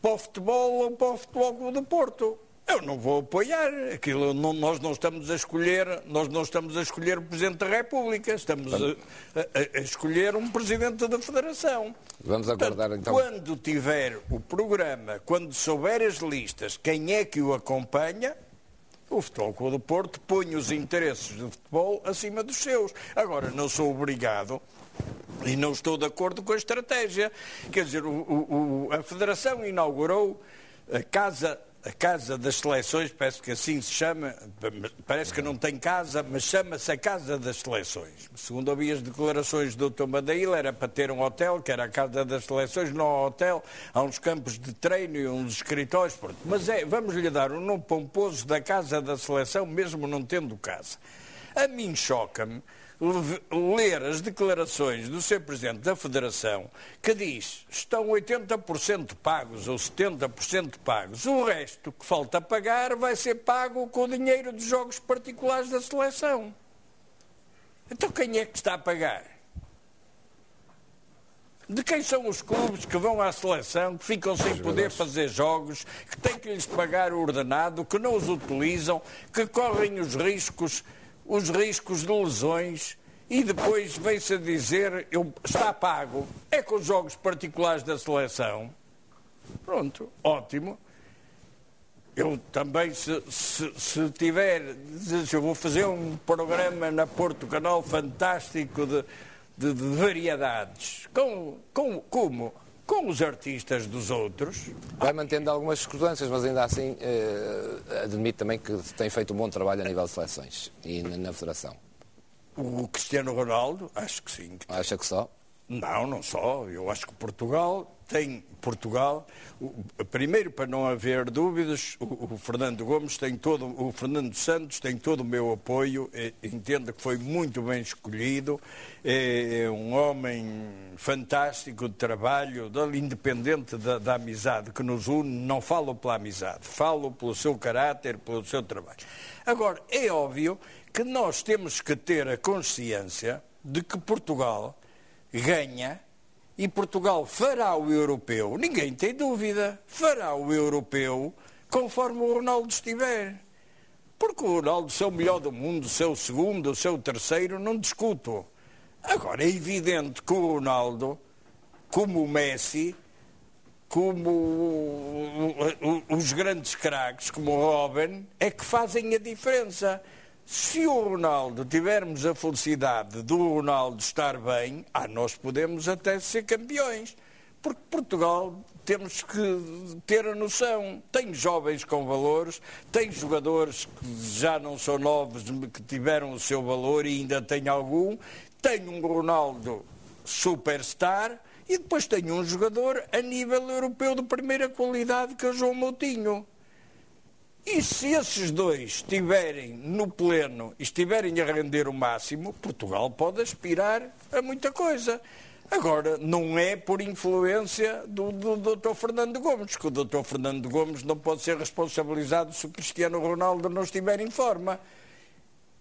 S1: para o futebol ou para o futebol do Porto. Eu não vou apoiar. Aquilo não, nós não estamos a escolher, nós não estamos a escolher o Presidente da República, estamos a, a, a escolher um Presidente da Federação.
S2: Vamos aguardar Portanto, então.
S1: Quando tiver o programa, quando souber as listas, quem é que o acompanha, o Futebol Clube do Porto põe os interesses do futebol acima dos seus. Agora, não sou obrigado e não estou de acordo com a estratégia. Quer dizer, o, o, a Federação inaugurou a Casa a Casa das Seleções, parece que assim se chama, parece que não tem casa, mas chama-se a Casa das Seleções. Segundo ouvi as declarações do Dr. Madeira, era para ter um hotel, que era a Casa das Seleções, não há hotel, há uns campos de treino e uns escritórios, pronto. mas é, vamos lhe dar um nome pomposo da Casa da Seleção, mesmo não tendo casa. A mim choca-me ler as declarações do Sr. Presidente da Federação, que diz estão 80% pagos ou 70% pagos, o resto que falta pagar vai ser pago com o dinheiro dos jogos particulares da seleção. Então quem é que está a pagar? De quem são os clubes que vão à seleção, que ficam sem poder fazer jogos, que têm que lhes pagar o ordenado, que não os utilizam, que correm os riscos os riscos de lesões e depois vem-se a dizer eu, está pago, é com os jogos particulares da seleção. Pronto, ótimo. Eu também, se, se, se tiver, eu vou fazer um programa na Porto Canal fantástico de, de, de variedades. Com, com, como? Com os artistas dos outros.
S2: Vai mantendo algumas discordâncias, mas ainda assim eh, admito também que tem feito um bom trabalho a nível de seleções e na, na Federação.
S1: O Cristiano Ronaldo, acho que sim.
S2: Que Acha que só?
S1: Não, não só. Eu acho que Portugal tem Portugal. Primeiro, para não haver dúvidas, o, Fernando Gomes tem todo, o Fernando Santos tem todo o meu apoio. Entendo que foi muito bem escolhido. É, é um homem fantástico de trabalho, independente da, da amizade que nos une. Não falo pela amizade, falo pelo seu caráter, pelo seu trabalho. Agora, é óbvio que nós temos que ter a consciência de que Portugal ganha e Portugal fará o europeu, ninguém tem dúvida, fará o europeu conforme o Ronaldo estiver. Porque o Ronaldo, se é o melhor do mundo, se o segundo, se o terceiro, não discuto. Agora, é evidente que o Ronaldo, como o Messi, como os grandes craques, como o Robin, é que fazem a diferença. Se o Ronaldo tivermos a felicidade do Ronaldo estar bem, ah, nós podemos até ser campeões. Porque Portugal temos que ter a noção. Tem jovens com valores, tem jogadores que já não são novos, que tiveram o seu valor e ainda tem algum. Tem um Ronaldo superstar e depois tem um jogador a nível europeu de primeira qualidade que é o João Moutinho. E se esses dois estiverem no pleno, estiverem a render o máximo, Portugal pode aspirar a muita coisa. Agora, não é por influência do, do Dr. Fernando Gomes, que o Dr. Fernando Gomes não pode ser responsabilizado se o Cristiano Ronaldo não estiver em forma.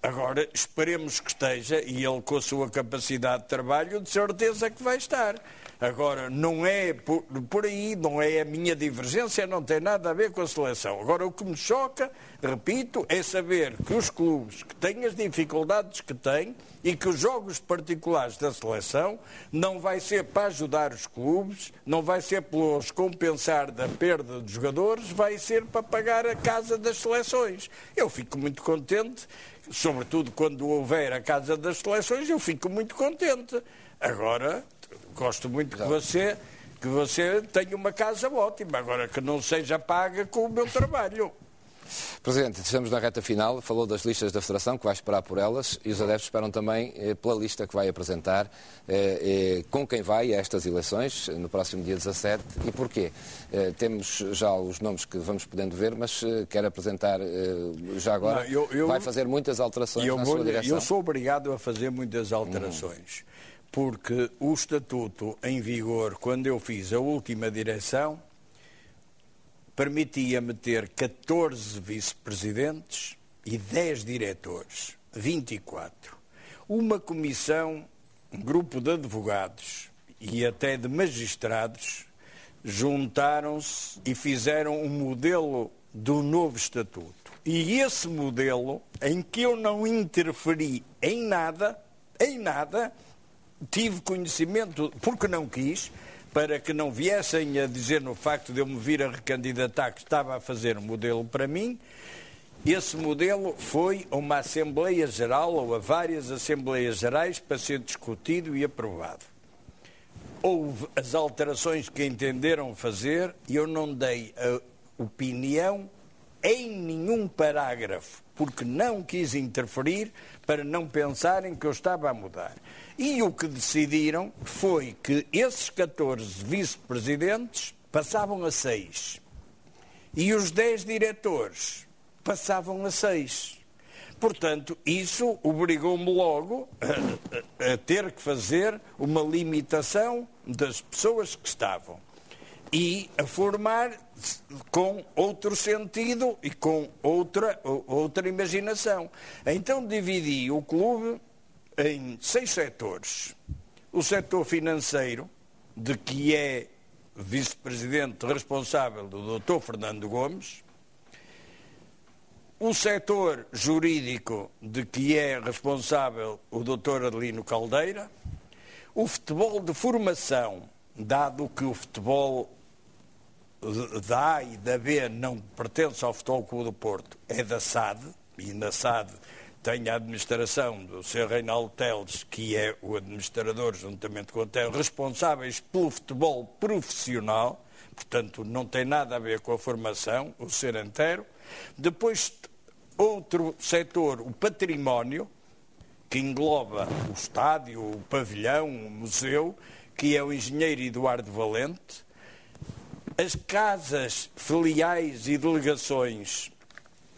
S1: Agora, esperemos que esteja, e ele com a sua capacidade de trabalho, de certeza que vai estar. Agora, não é por, por, aí, não é a minha divergência, não tem nada a ver com a seleção. Agora, o que me choca, repito, é saber que os clubes que têm as dificuldades que têm e que os jogos particulares da seleção não vai ser para ajudar os clubes, não vai ser pelos compensar da perda de jogadores, vai ser para pagar a casa das seleções. Eu fico muito contente, sobretudo quando houver a casa das seleções, eu fico muito contente. Agora, gosto muito que você, que você tenha uma casa ótima, agora que não seja paga com o meu trabalho.
S2: Presidente, estamos na reta final, falou das listas da Federação, que vai esperar por elas, e os adeptos esperam também eh, pela lista que vai apresentar, eh, eh, com quem vai a estas eleições, no próximo dia 17, e porquê? Temos já os nomes que vamos podendo ver, mas eh, quer apresentar já agora, Não, eu, eu, vai fazer muitas alterações na vou, sua direção?
S1: Eu sou obrigado a fazer muitas alterações. Hum porque o estatuto em vigor, quando eu fiz a última direção, permitia-me ter 14 vice-presidentes e 10 diretores, 24. Uma comissão, um grupo de advogados e até de magistrados juntaram-se e fizeram um modelo do novo estatuto. E esse modelo, em que eu não interferi em nada, em nada, tive conhecimento, porque não quis, para que não viessem a dizer no facto de eu me vir a recandidatar que estava a fazer um modelo para mim, esse modelo foi a uma Assembleia Geral ou a várias Assembleias Gerais para ser discutido e aprovado. Houve as alterações que entenderam fazer e eu não dei a opinião em nenhum parágrafo, porque não quis interferir para não pensarem que eu estava a mudar. E o que decidiram foi que esses 14 vice-presidentes passavam a 6 e os 10 diretores passavam a 6. Portanto, isso obrigou-me logo a, a, a, ter que fazer uma limitação das pessoas que estavam e a formar com outro sentido e com outra, outra imaginação. Então dividi o clube em seis setores. O setor financeiro, de que é vice-presidente responsável do Dr. Fernando Gomes, o setor jurídico, de que é responsável o Dr. Adelino Caldeira, o futebol de formação, dado que o futebol da A e da B não pertence ao Futebol Clube do Porto, é da SAD, e na SAD tem a administração do Sr. Reinaldo Teles, que é o administrador, juntamente com o Teles, responsáveis pelo futebol profissional, portanto não tem nada a ver com a formação, o ser inteiro. Depois, outro setor, o património, que engloba o estádio, o pavilhão, o museu, que é o engenheiro Eduardo Valente, as casas filiais e delegações,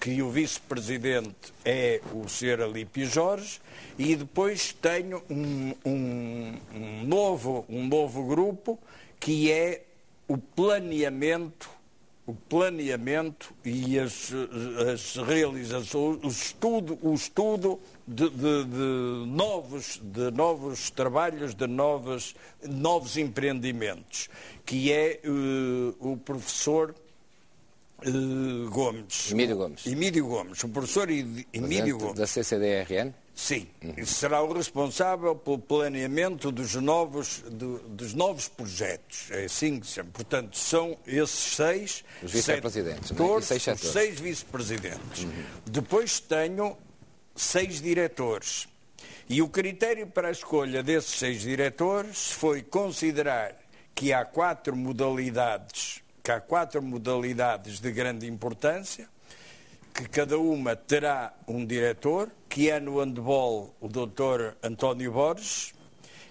S1: que o vice-presidente é o Sr. Alípio Jorge, e depois tenho um, um, um, novo, um novo grupo que é o planeamento o planeamento e as, as realizações, o estudo, o estudo de, de, de, novos, de novos trabalhos, de novos, novos empreendimentos, que é uh, o professor uh, Gomes.
S2: Emílio Gomes.
S1: Emílio Gomes, o professor Emílio Gomes.
S2: Da CCDRN?
S1: Sim, uhum. será o responsável pelo planeamento dos novos, do, dos novos projetos. É assim que se chama. Portanto, são esses seis
S2: os vice-presidentes,
S1: é? seis, seis vice-presidentes. Uhum. Depois tenho seis diretores. E o critério para a escolha desses seis diretores foi considerar que há quatro modalidades, que há quatro modalidades de grande importância, que cada uma terá um diretor, que é no handball o Dr. António Borges,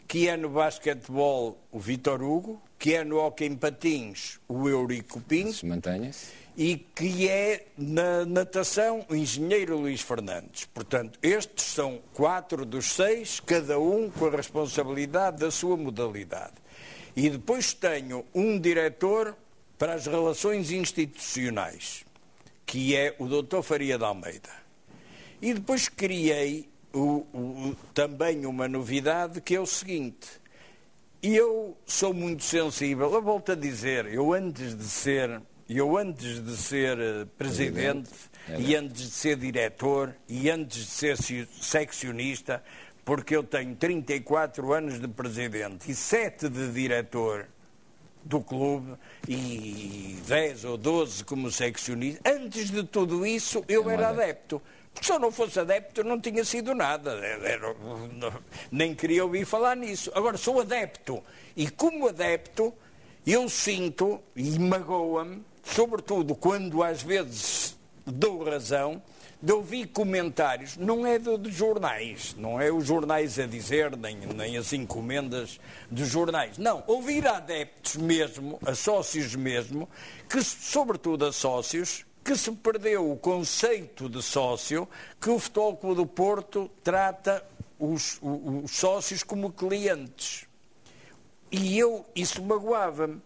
S1: que é no basquetebol o Vitor Hugo, que é no Hockey em Patins o Eurico Pinto.
S2: Se mantenha-se
S1: e que é na natação o engenheiro Luís Fernandes. Portanto, estes são quatro dos seis, cada um com a responsabilidade da sua modalidade. E depois tenho um diretor para as relações institucionais, que é o Dr. Faria de Almeida. E depois criei o, o, também uma novidade que é o seguinte. Eu sou muito sensível, eu volto a dizer, eu antes de ser eu antes de ser eh, presidente, presidente. e antes de ser diretor e antes de ser seccionista, porque eu tenho 34 anos de presidente e 7 de diretor do clube e 10 ou 12 como seccionista, antes de tudo isso eu é era adepto. Porque se eu não fosse adepto, não tinha sido nada. Era, nem queria ouvir falar nisso. Agora, sou adepto. E como adepto, eu sinto, e magoa-me, sobretudo quando às vezes dou razão, de ouvir comentários, não é de, de, jornais, não é os jornais a dizer, nem, nem as encomendas dos jornais. Não, ouvir adeptos mesmo, a sócios mesmo, que, sobretudo a sócios, que se perdeu o conceito de sócio, que o Futebol Clube do Porto trata os, os, os sócios como clientes. E eu, isso magoava-me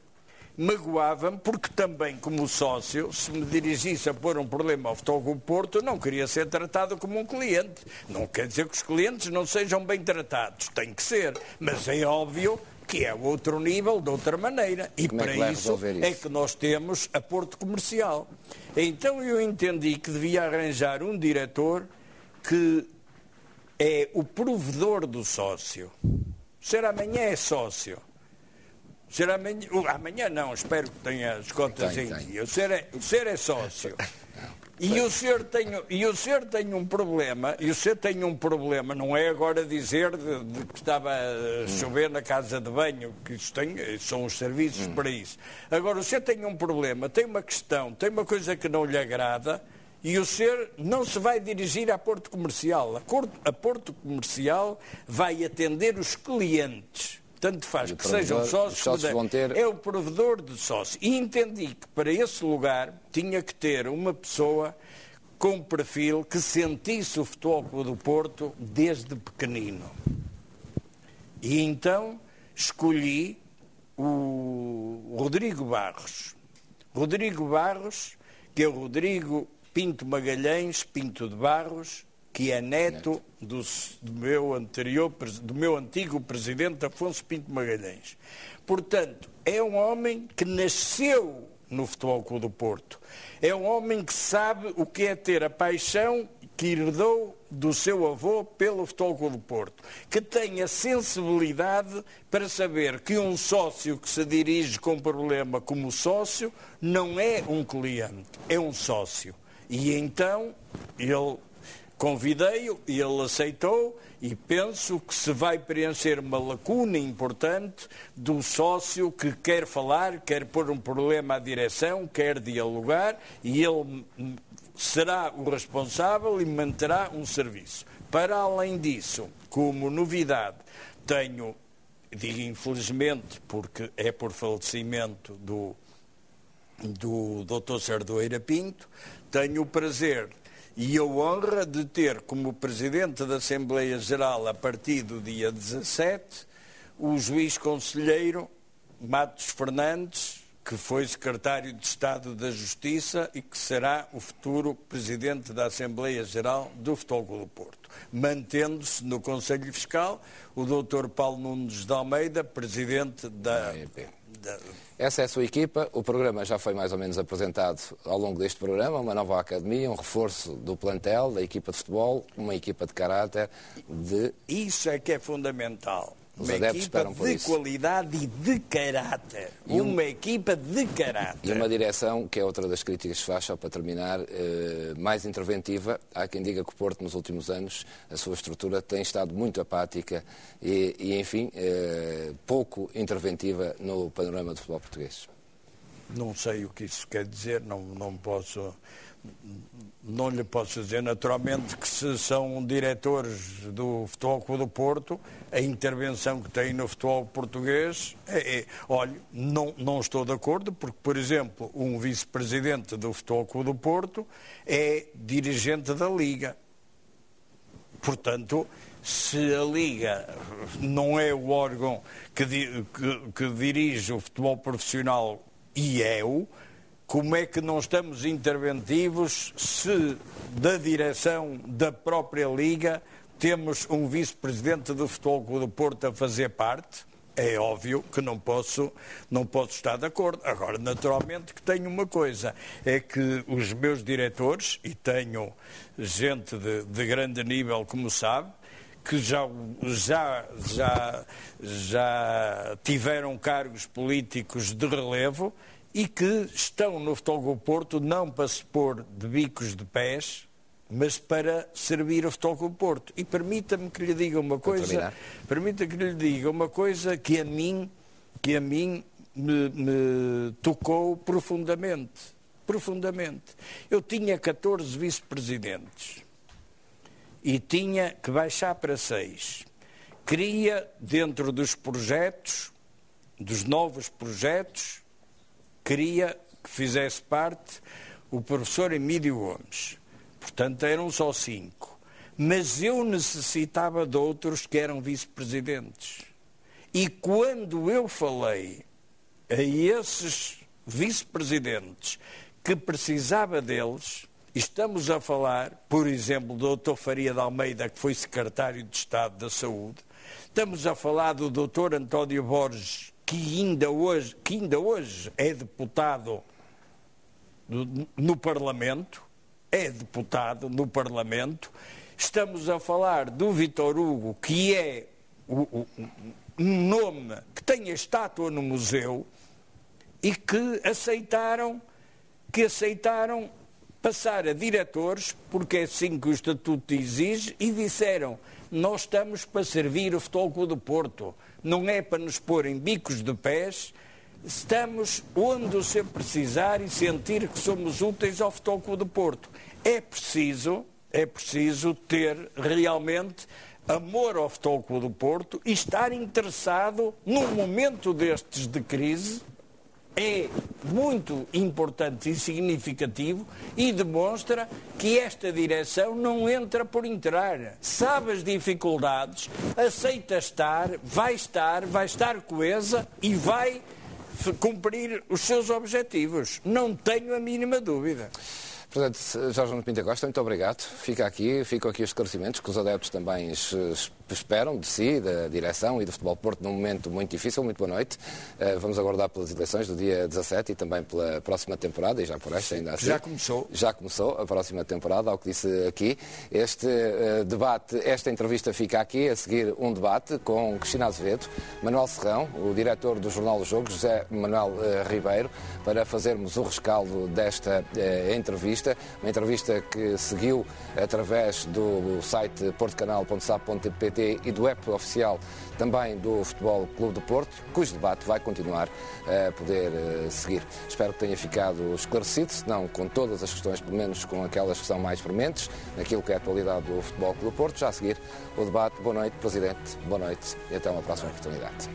S1: magoava-me porque também, como sócio, se me dirigisse a pôr um problema ao Futebol Porto, não queria ser tratado como um cliente. Não quer dizer que os clientes não sejam bem tratados, tem que ser, mas é óbvio que é outro nível, de outra maneira. E
S2: como
S1: para
S2: é
S1: isso, isso é que nós temos a Porto Comercial. Então eu entendi que devia arranjar um diretor que é o provedor do sócio. Ser amanhã é sócio ser amanhã, amanhã não, espero que tenha as contas tem, em dia. O ser, é, o ser é sócio. E o, ser tem, e o ser tem um problema, e o ser tem um problema, não é agora dizer de, de que estava a chover na casa de banho, que isso tem, são os serviços hum. para isso. Agora, o ser tem um problema, tem uma questão, tem uma coisa que não lhe agrada, e o ser não se vai dirigir à Porto Comercial. A, a Porto Comercial vai atender os clientes tanto faz que sejam sócios, sócios vão ter... é o provedor de sócios. E entendi que para esse lugar tinha que ter uma pessoa com perfil que sentisse o futebol do Porto desde pequenino. E então escolhi o Rodrigo Barros. Rodrigo Barros, que é o Rodrigo Pinto Magalhães, Pinto de Barros, que é neto do, do, meu anterior, do meu antigo presidente Afonso Pinto Magalhães. Portanto, é um homem que nasceu no Futebol Clube do Porto. É um homem que sabe o que é ter a paixão que herdou do seu avô pelo Futebol Clube do Porto, que tem a sensibilidade para saber que um sócio que se dirige com problema como sócio não é um cliente, é um sócio. E então ele Convidei-o e ele aceitou e penso que se vai preencher uma lacuna importante do sócio que quer falar, quer pôr um problema à direção, quer dialogar e ele será o responsável e manterá um serviço. Para além disso, como novidade, tenho, digo infelizmente, porque é por falecimento do, do Dr. Sardoeira Pinto, tenho o prazer e a honra de ter como Presidente da Assembleia Geral, a partir do dia 17, o juiz conselheiro Matos Fernandes, que foi secretário de Estado da Justiça e que será o futuro presidente da Assembleia Geral do Futebol do Porto, mantendo-se no Conselho Fiscal o Dr. Paulo Nunes de Almeida, presidente da,
S2: da essa é a sua equipa. O programa já foi mais ou menos apresentado ao longo deste programa. Uma nova academia, um reforço do plantel, da equipa de futebol, uma equipa de caráter. De...
S1: Isso é que é fundamental. Os uma equipa de isso. qualidade e de caráter. E um, uma equipa de caráter.
S2: E uma direção, que é outra das críticas que se faz, só para terminar, eh, mais interventiva. Há quem diga que o Porto, nos últimos anos, a sua estrutura tem estado muito apática e, e enfim, eh, pouco interventiva no panorama do futebol português.
S1: Não sei o que isso quer dizer, não, não posso não lhe posso dizer naturalmente que se são diretores do Futebol Clube do Porto, a intervenção que têm no futebol português, é, é, olha, não, não estou de acordo, porque, por exemplo, um vice-presidente do Futebol Clube do Porto é dirigente da Liga. Portanto, se a Liga não é o órgão que, que, que dirige o futebol profissional e é-o, como é que não estamos interventivos se da direção da própria Liga temos um vice-presidente do Futebol Clube do Porto a fazer parte? É óbvio que não posso, não posso estar de acordo. Agora, naturalmente que tenho uma coisa, é que os meus diretores, e tenho gente de, de grande nível, como sabe, que já, já, já, já tiveram cargos políticos de relevo, e que estão no Futebol Porto não para se pôr de bicos de pés, mas para servir o Futebol Porto. E permita-me que lhe diga uma coisa, permita que lhe diga uma coisa que a mim, que a mim me, me tocou profundamente. Profundamente. Eu tinha 14 vice-presidentes e tinha que baixar para seis. Queria, dentro dos projetos, dos novos projetos, queria que fizesse parte o professor Emílio Gomes. Portanto, eram só cinco. Mas eu necessitava de outros que eram vice-presidentes. E quando eu falei a esses vice-presidentes que precisava deles, estamos a falar, por exemplo, do Dr. Faria de Almeida, que foi secretário de Estado da Saúde, estamos a falar do Dr. António Borges, que ainda hoje, que ainda hoje é deputado no Parlamento, é deputado no Parlamento. Estamos a falar do Vitor Hugo, que é um nome que tem a estátua no museu e que aceitaram, que aceitaram passar a diretores, porque é assim que o Estatuto exige, e disseram, nós estamos para servir o Futebol do Porto não é para nos pôr em bicos de pés, estamos onde o senhor precisar e sentir que somos úteis ao Futebol Clube do Porto. É preciso, é preciso ter realmente amor ao Futebol Clube do Porto e estar interessado num momento destes de crise é muito importante e significativo e demonstra que esta direção não entra por entrar. Sabe as dificuldades, aceita estar, vai estar, vai estar coesa e vai cumprir os seus objetivos. Não tenho a mínima dúvida.
S2: Presidente Jorge Nuno Pinta Costa, muito obrigado. Fica aqui, ficam aqui os esclarecimentos que os adeptos também esperam de si, da direção e do Futebol Porto num momento muito difícil. Muito boa noite. Uh, vamos aguardar pelas eleições do dia 17 e também pela próxima temporada, e já por esta ainda assim.
S1: Já começou.
S2: Já começou a próxima temporada, ao que disse aqui. Este uh, debate, esta entrevista fica aqui, a seguir um debate com Cristina Azevedo, Manuel Serrão, o diretor do Jornal do Jogo, José Manuel Ribeiro, para fazermos o rescaldo desta entrevista. Uma entrevista que seguiu através do site portocanal.sap.pt e do app oficial também do Futebol Clube do Porto, cujo debate vai continuar a poder eh, seguir. Espero que tenha ficado esclarecido, se não com todas as questões, pelo menos com aquelas que são mais prementes, naquilo que é a atualidade do Futebol Clube do Porto. Já a seguir o debate. Boa noite, Presidente. Boa noite e até uma próxima oportunidade.